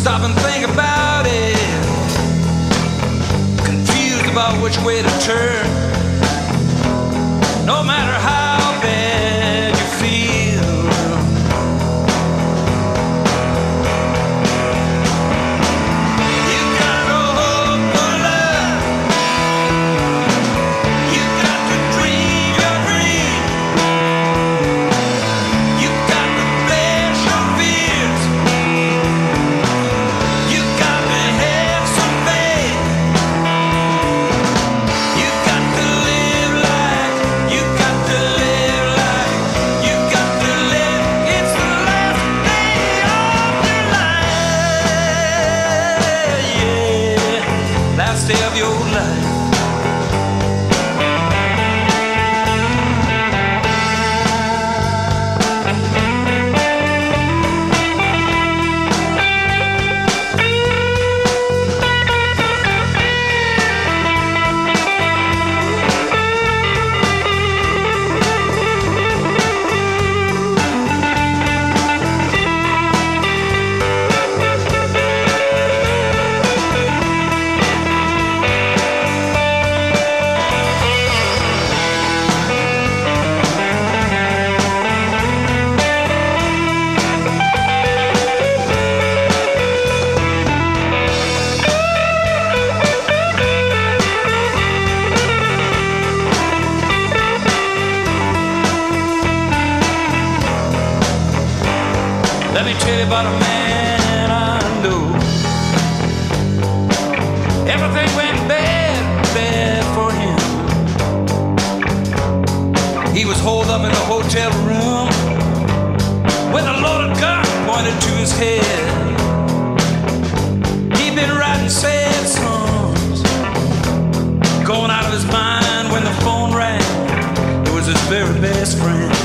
Stop and think about it. Confused about which way to turn. No matter. Let me tell you about a man I know. Everything went bad, bad for him. He was holed up in a hotel room with a loaded gun pointed to his head. He'd been writing sad songs, going out of his mind when the phone rang. It was his very best friend.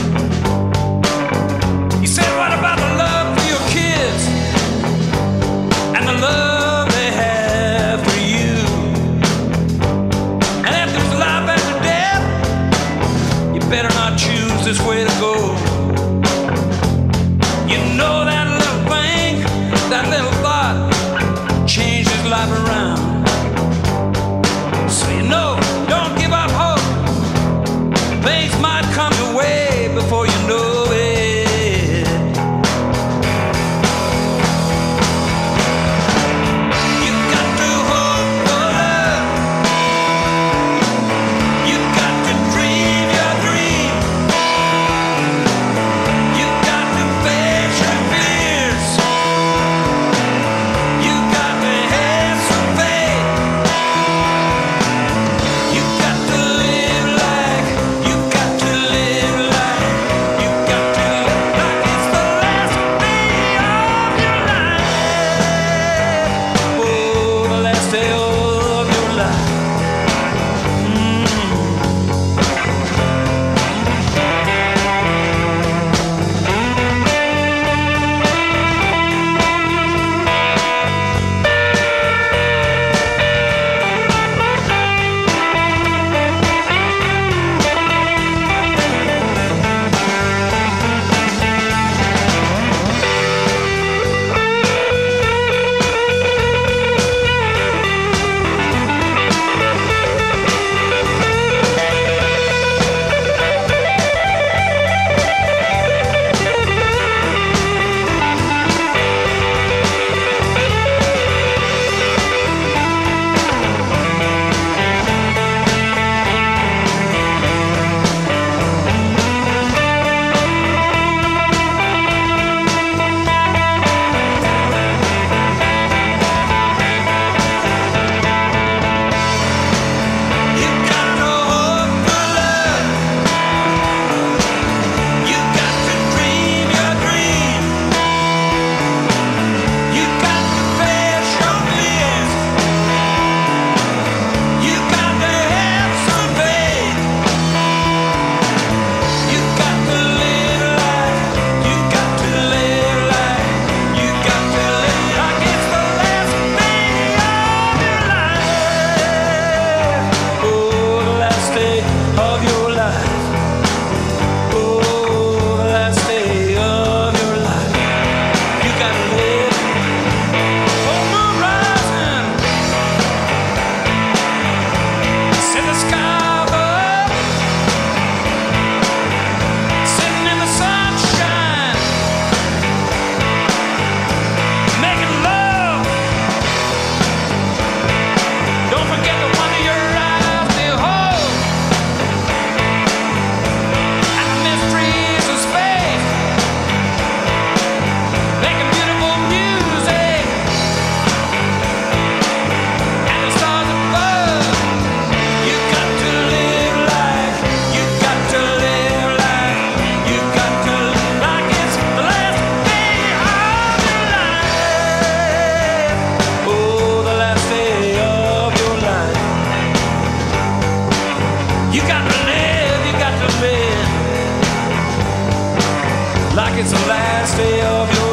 like it's the last day of your